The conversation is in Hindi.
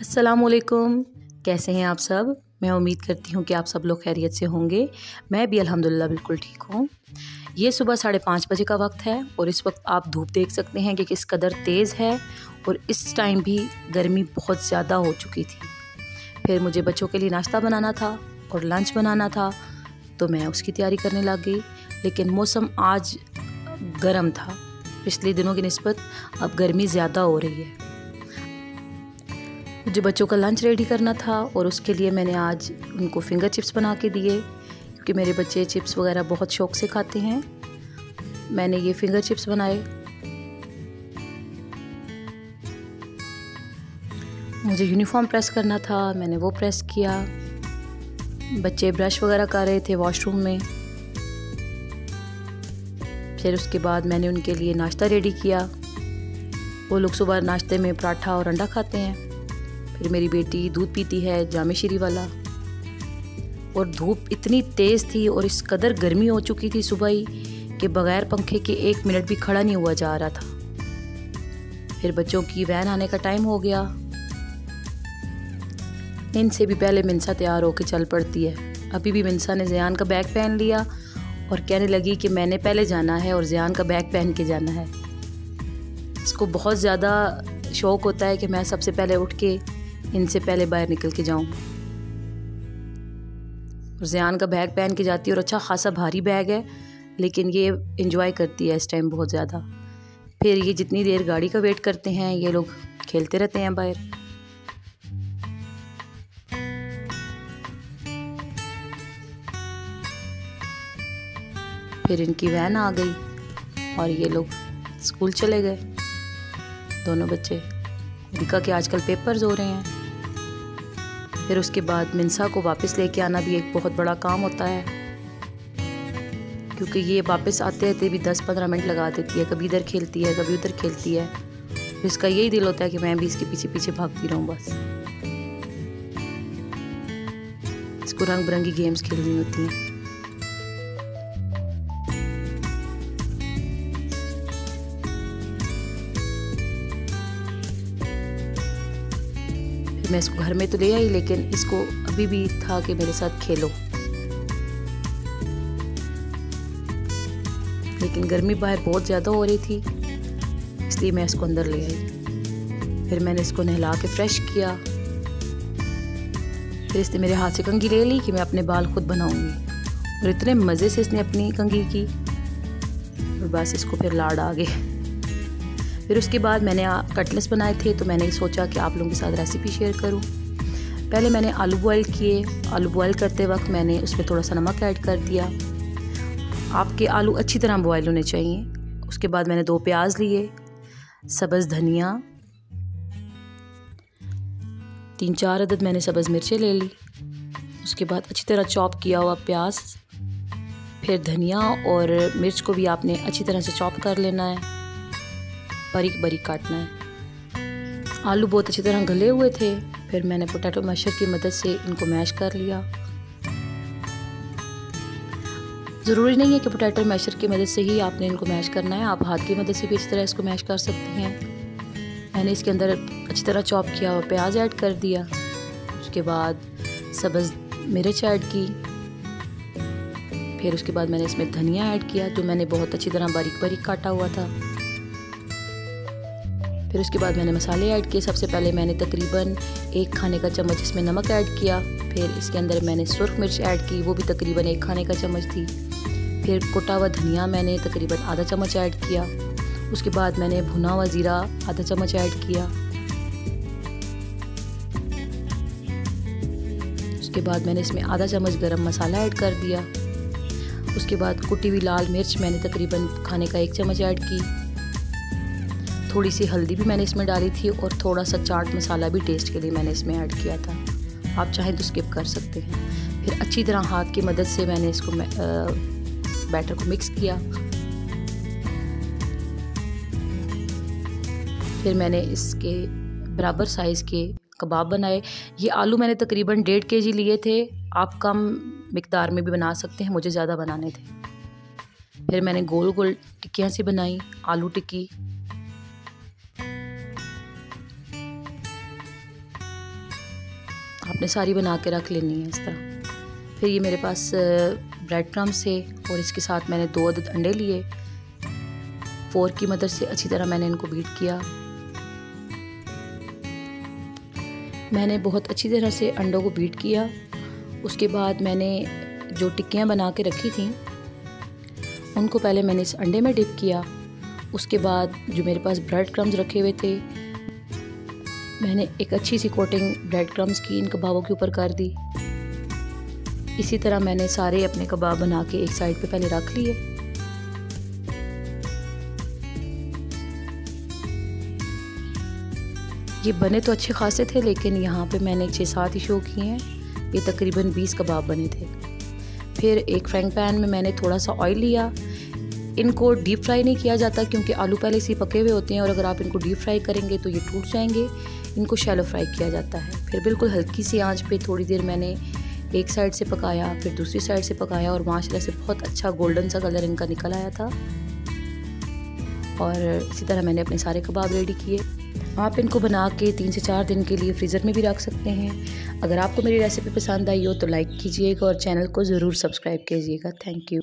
असलकुम कैसे हैं आप सब? मैं उम्मीद करती हूँ कि आप सब लोग खैरियत से होंगे। मैं भी अल्हम्दुलिल्लाह बिल्कुल ठीक हूँ। ये सुबह साढ़े पाँच बजे का वक्त है और इस वक्त आप धूप देख सकते हैं कि किस कदर तेज़ है और इस टाइम भी गर्मी बहुत ज़्यादा हो चुकी थी। फिर मुझे बच्चों के लिए नाश्ता बनाना था और लंच बनाना था तो मैं उसकी तैयारी करने लग गई। लेकिन मौसम आज गर्म था। पिछले दिनों की नस्बत अब गर्मी ज़्यादा हो रही है। मुझे बच्चों का लंच रेडी करना था और उसके लिए मैंने आज उनको फिंगर चिप्स बना के दिए, क्योंकि मेरे बच्चे चिप्स वगैरह बहुत शौक से खाते हैं। मैंने ये फिंगर चिप्स बनाए। मुझे यूनिफॉर्म प्रेस करना था, मैंने वो प्रेस किया। बच्चे ब्रश वगैरह कर रहे थे वॉशरूम में। फिर उसके बाद मैंने उनके लिए नाश्ता रेडी किया। वो लोग सुबह नाश्ते में पराठा और अंडा खाते हैं। फिर मेरी बेटी दूध पीती है जामे शीरी वाला। और धूप इतनी तेज़ थी और इस कदर गर्मी हो चुकी थी सुबह ही कि बग़ैर पंखे के एक मिनट भी खड़ा नहीं हुआ जा रहा था। फिर बच्चों की वैन आने का टाइम हो गया। इनसे भी पहले मिनसा तैयार होकर चल पड़ती है। अभी भी मिनसा ने जयान का बैग पहन लिया और कहने लगी कि मैंने पहले जाना है और जयान का बैग पहन के जाना है। इसको बहुत ज़्यादा शौक़ होता है कि मैं सबसे पहले उठ के इनसे पहले बाहर निकल के जाऊँ। और जयान का बैग पहन के जाती है और अच्छा खासा भारी बैग है, लेकिन ये इंजॉय करती है इस टाइम बहुत ज़्यादा। फिर ये जितनी देर गाड़ी का वेट करते हैं, ये लोग खेलते रहते हैं बाहर। फिर इनकी वैन आ गई और ये लोग स्कूल चले गए। दोनों बच्चे दिखा के आजकल पेपर्स हो रहे हैं? फिर उसके बाद मिनसा को वापस लेके आना भी एक बहुत बड़ा काम होता है। क्योंकि ये वापस आते आते भी दस पंद्रह मिनट लगा देती है, कभी इधर खेलती है, कभी उधर खेलती है। इसका यही दिल होता है कि मैं भी इसके पीछे पीछे भागती रहूँ बस। इसको रंग बिरंगी गेम्स खेलनी होती हैं। मैं इसको घर में तो ले आई, लेकिन इसको अभी भी था कि मेरे साथ खेलो। लेकिन गर्मी बाहर बहुत ज़्यादा हो रही थी, इसलिए मैं इसको अंदर ले आई। फिर मैंने इसको नहला के फ्रेश किया। फिर इसने मेरे हाथ से कंघी ले ली कि मैं अपने बाल खुद बनाऊँगी। और इतने मज़े से इसने अपनी कंघी की। और बस इसको फिर लाड़ आ गए। फिर उसके बाद मैंने कटलेस बनाए थे तो मैंने सोचा कि आप लोगों के साथ रेसिपी शेयर करूँ। पहले मैंने आलू बॉयल किए। आलू बॉयल करते वक्त मैंने उसमें थोड़ा सा नमक ऐड कर दिया। आपके आलू अच्छी तरह बॉयल होने चाहिए। उसके बाद मैंने दो प्याज लिए, सब्ज़ धनिया, तीन चार अदद मैंने सब्ज़ मिर्चें ले ली। उसके बाद अच्छी तरह चॉप किया हुआ प्याज, फिर धनिया और मिर्च को भी आपने अच्छी तरह से चॉप कर लेना है। बारीक बारीक काटना है। आलू बहुत अच्छी तरह गले हुए थे, फिर मैंने पोटैटो मैशर की मदद से इनको मैश कर लिया। ज़रूरी नहीं है कि पोटैटो मैशर की मदद से ही आपने इनको मैश करना है, आप हाथ की मदद से भी इस तरह इसको मैश कर सकते हैं। मैंने इसके अंदर अच्छी तरह चॉप किया और प्याज ऐड कर दिया। उसके बाद सब्ज़ मिर्च ऐड की। फिर उसके बाद मैंने इसमें धनिया ऐड किया, जो मैंने बहुत अच्छी तरह बारीक बारीक काटा हुआ था। फिर उसके बाद मैंने मसाले ऐड किए। सबसे पहले मैंने तकरीबन एक खाने का चम्मच इसमें नमक ऐड किया। फिर इसके अंदर मैंने सुरख मिर्च ऐड की, वो भी तकरीबन एक खाने का चम्मच थी। फिर कुटा हुआ धनिया मैंने तकरीबन आधा चम्मच ऐड किया। उसके बाद मैंने भुना हुआ ज़ीरा आधा चम्मच ऐड किया। उसके बाद मैंने इसमें आधा चम्मच गरम मसाला ऐड कर दिया। उसके बाद कुटी हुई लाल मिर्च मैंने तकरीबन खाने का एक चम्मच ऐड की। थोड़ी सी हल्दी भी मैंने इसमें डाली थी और थोड़ा सा चाट मसाला भी टेस्ट के लिए मैंने इसमें ऐड किया था। आप चाहें तो स्किप कर सकते हैं। फिर अच्छी तरह हाथ की मदद से मैंने इसको बैटर को मिक्स किया। फिर मैंने इसके बराबर साइज़ के कबाब बनाए। ये आलू मैंने तकरीबन डेढ़ के जी लिए थे। आप कम मकदार में भी बना सकते हैं, मुझे ज़्यादा बनाने थे। फिर मैंने गोल गोल टिक्कियाँ सी बनाई, आलू टिक्की आपने सारी बना के रख लेनी है इस तरह। फिर ये मेरे पास ब्रेड क्रम्स थे और इसके साथ मैंने दो अदद अंडे लिए। फोर की मदद से अच्छी तरह मैंने इनको बीट किया। मैंने बहुत अच्छी तरह से अंडों को बीट किया। उसके बाद मैंने जो टिक्कियाँ बना के रखी थी, उनको पहले मैंने इस अंडे में डिप किया। उसके बाद जो मेरे पास ब्रेड क्रम्स रखे हुए थे मैंने एक अच्छी सी कोटिंग ब्रेड क्रम्स की इन कबाबों के ऊपर कर दी। इसी तरह मैंने सारे अपने कबाब बना के एक साइड पे पहले रख लिए। ये बने तो अच्छे खासे थे, लेकिन यहाँ पे मैंने छः सात ही शो किए हैं। ये तकरीबन बीस कबाब बने थे। फिर एक फ्रैंक पैन में मैंने थोड़ा सा ऑयल लिया। इनको डीप फ्राई नहीं किया जाता क्योंकि आलू पहले से ही पके हुए होते हैं और अगर आप इनको डीप फ्राई करेंगे तो ये टूट जाएँगे। इनको शैलो फ्राई किया जाता है। फिर बिल्कुल हल्की सी आँच पे थोड़ी देर मैंने एक साइड से पकाया, फिर दूसरी साइड से पकाया और माशाल्लाह से बहुत अच्छा गोल्डन सा कलर इनका निकल आया था। और इसी तरह मैंने अपने सारे कबाब रेडी किए। आप इनको बना के तीन से चार दिन के लिए फ्रीज़र में भी रख सकते हैं। अगर आपको मेरी रेसिपी पसंद आई हो तो लाइक कीजिएगा और चैनल को ज़रूर सब्सक्राइब कीजिएगा। Thank you